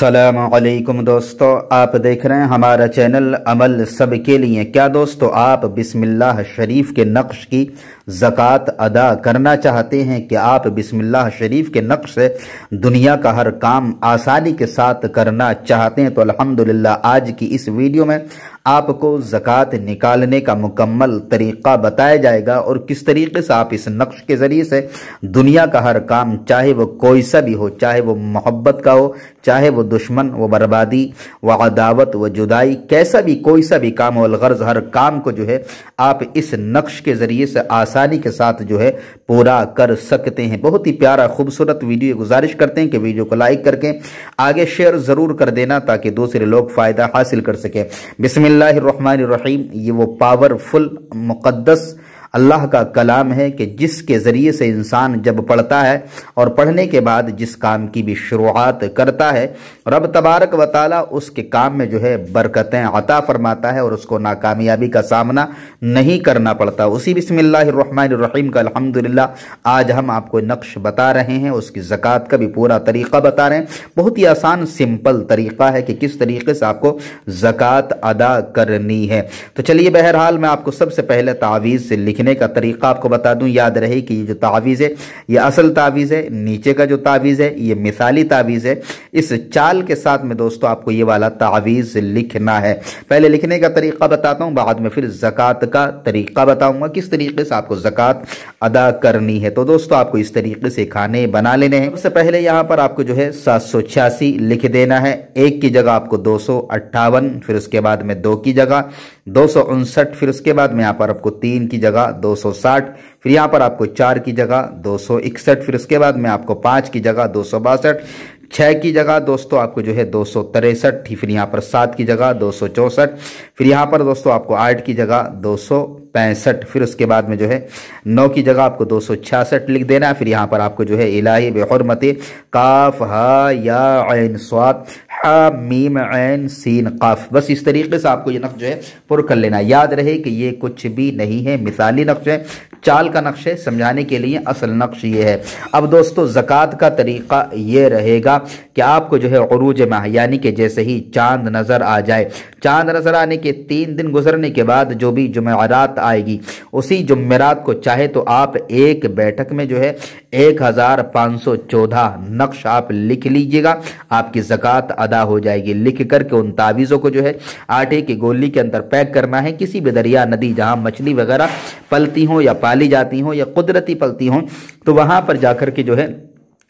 السلام علیکم دوستو، آپ دیکھ رہے ہیں ہمارا چینل عمل سب کے لیے۔ کیا دوستو، آپ بسم اللہ شریف کے نقش کی زکوٰۃ ادا کرنا چاہتے ہیں؟ کہ آپ بسم اللہ شریف کے نقش سے دنیا کا ہر کام آسانی کے ساتھ کرنا چاہتے ہیں؟ تو الحمدللہ، آج کی اس ویڈیو میں آپ کو زکوٰۃ نکالنے کا مکمل طریقہ بتایا جائے گا اور کس طریقے سے آپ اس نقش کے ذریعے سے دنیا کا ہر کام چاہے وہ کوئی سا بھی ہو، چاہے وہ محبت کا ہو، چاہے وہ دشمن، وہ بربادی، وہ عداوت، وہ جدائی، کیسا بھی، کوئی سا بھی کام ہو، الغرض ہر کام کو جو ہے آپ اس نقش کے ذریعے سے آسانی کے ساتھ جو ہے پورا کر سکتے ہیں۔ بہت ہی پیارا، خوبصورت ویڈیو گزارش کرتے ہیں کہ ویڈیو کو لائک کر کے آگے شیئر ضرور کر دینا تاکہ دوسرے لوگ فائدہ حاصل کر سکیں۔ بسم اللہ۔ اللہ الرحمن الرحیم یہ وہ پاورفل مقدس اللہ کا کلام ہے کہ جس کے ذریعے سے انسان جب پڑھتا ہے اور پڑھنے کے بعد جس کام کی بھی شروعات کرتا ہے، رب تبارک و تعالی اس کے کام میں جو ہے برکتیں عطا فرماتا ہے اور اس کو ناکامیابی کا سامنا نہیں کرنا پڑتا۔ اسی بسم اللہ الرحمن الرحیم کا الحمدللہ، آج ہم آپ کو نقش بتا رہے ہیں، اس کی زکوٰۃ کا بھی پورا طریقہ بتا رہے ہیں۔ بہت ہی آسان، سمپل طریقہ ہے کہ کس طریقے سے آپ کو زکوٰۃ ادا کرنی ہے۔ تو چلیے، بہرحال میں آپ کو سب سے پہلے تعویذ سے لکھنے کا طریقہ آپ کو بتا دوں، یاد رہے کہ یہ جو تعویذ ہے، یہ اصل تعویذ ہے، نیچے کا جو تعویذ ہے، یہ مثالی تعویذ ہے۔ اس چال کے ساتھ میں دوستو، آپ کو یہ والا تعویذ لکھنا ہے۔ پہلے لکھنے کا طریقہ بتاتا ہوں، بعد میں پھر زکوٰۃ کا طریقہ بتاؤں گا۔ کس طریقے سے آپ کو زکوٰۃ ادا کرنی ہے؟ تو دوستو، آپ کو اس طریقے سے کھانے بنا لینے ہیں۔ سب سے پہلے یہاں پر آپ کو جو ہے سات سو چھیاسی لکھ دینا ہے۔ ایک کی جگہ آپ کو دو سو اٹھاون، پھر اس کے بعد میں دو کی جگہ، دو سو انسٹھ، پھر اس کے بعد میں یہاں پر آپ کو تین کی جگہ جگہ دو سو ساٹھ، پھر یہاں پر آپ کو چار کی جگہ دو سو اکسٹھ، پھر اس کے بعد میں آپ کو پانچ کی جگہ دو سو باسٹھ، چھ کی جگہ دوستو آپ کو جو ہے دو سو تریسٹھ، پھر یہاں پر سات کی جگہ دو سو چونسٹھ، پھر یہاں پر دوستو آپ کو آٹھ کی جگہ دو سو پینسٹھ، پھر اس کے بعد میں جو ہے نو کی جگہ آپ کو دو سو چھیاسٹھ لکھ دینا ہے، پھر یہاں پر آپ کو جو ہے الہی بحرمت کاف ہا یا عین سواد میم، عین، سین، قاف۔ بس اس طریقے سے آپ کو یہ نقش جو ہے پر کر لینا یاد رہے کہ یہ کچھ بھی نہیں ہے، مثالی نقش ہے۔ چال کا نقش ہے، سمجھانے کے لیے اصل نقش یہ ہے۔ اب دوستو، زکوٰۃ کا طریقہ یہ رہے گا کہ آپ کو جو ہے عروج ماہ یعنی کہ جیسے ہی چاند نظر آ جائے۔ چاند نظر آنے کے تین دن گزرنے کے بعد جو بھی جمعرات آئے گی، اسی جمعرات کو چاہے تو آپ ایک بیٹھک میں جو ہے ایک ہزار پانچ سو چودہ نقش آپ لکھ لیجیے گا۔ آپ کی زکوٰۃ ادا ہو جائے گی۔ لکھ کر کے ان تعویذوں کو جو ہے آٹے کی گولی کے اندر پیک کرنا ہے۔ کسی بھی دریا، ندی، جہاں مچھلی وغیرہ پلتی ہوں یا پالی جاتی ہوں یا قدرتی پلتی ہوں، تو وہاں پر جا کر کے جو ہے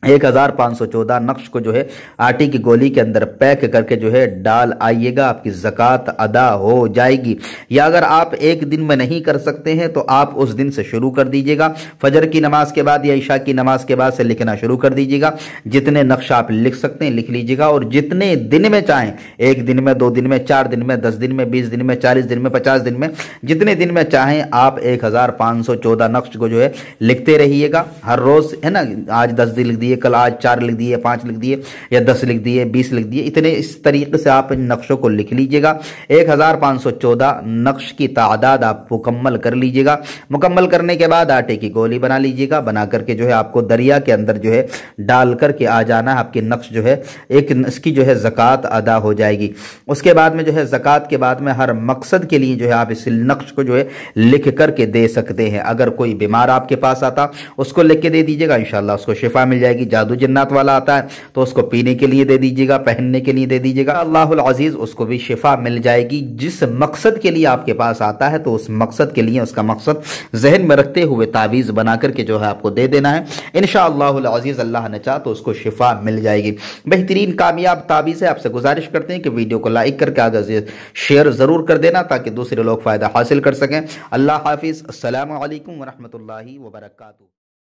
ایک ہزار پانچ سو چودہ نقش کو جو ہے آٹی کی گولی کے اندر پیک کر کے جو ہے ڈال آئیے گا، آپ کی زکوٰۃ ادا ہو جائے گی۔ یا اگر آپ ایک دن میں نہیں کر سکتے ہیں تو آپ اس دن سے شروع کر دیجیے گا۔ فجر کی نماز کے بعد یا عشاء کی نماز کے بعد سے لکھنا شروع کر دیجیے گا۔ جتنے نقش آپ لکھ سکتے ہیں لکھ لیجیے گا۔ اور جتنے دن میں چاہیں، ایک دن میں، دو دن میں، چار دن میں، دس دن میں، بیس دن میں، چالیس دن میں، پچاس دن میں، جتنے دن میں چاہیں آپ ایک ہزار پانچ سو چودہ نقش کو جو ہے لکھتے رہیے گا۔ ہر روز، ہے نا، آج دس دن لکھ دیے، کل آج چار لکھ دیے، پانچ لکھ دیے یا دس لکھ دیے، بیس لکھ دیے، اتنے اس طریقے سے آپ ان نقشوں کو لکھ لیجیے گا۔ ایک ہزار پانچ سو چودہ نقش کی تعداد آپ مکمل کر لیجیے گا۔ مکمل کرنے کے بعد آٹے کی گولی بنا لیجیے گا، بنا کر کے جو ہے آپ کو دریا کے اندر جو ہے ڈال کر کے آ جانا ہے آپ کی نقش جو ہے ایک اس کی جو ہے زکوٰۃ ادا ہو جائے گی۔ اس کے بعد میں جو ہے زکوٰۃ کے بعد میں ہر مقصد کے لیے جو ہے آپ اس نقش کو جو ہے لکھ کر کے دے سکتے ہیں۔ اگر کوئی بیمار آپ کے پاس آتا، اس کو لکھ کے دے دیجیے گا، انشاءاللہ اس کو شفا مل جائے گی۔ کہ جادو جنات والا آتا ہے، تو اس کو پینے کے لیے دے دیجیے گا، پہننے کے لیے دے دیجیے گا۔ اللہ العزیز اس کو بھی شفا مل جائے گی۔ جس مقصد کے لیے آپ کے پاس آتا ہے، تو اس مقصد کے لیے اس کا مقصد ذہن میں رکھتے ہوئے تعویذ بنا کر کے جو ہے آپ کو دے دینا ہے۔ انشاءاللہ العزیز، اللہ نے چاہ تو اس کو شفا مل جائے گی۔ بہترین کامیاب تعویذ ہے، آپ سے گزارش کرتے ہیں کہ ویڈیو کو لائک کر کے آگے شیئر ضرور کر دینا تاکہ دوسرے لوگ فائدہ حاصل کر سکیں۔ اللہ حافظ، السلام علیکم ورحمۃ اللہ وبرکاتہ۔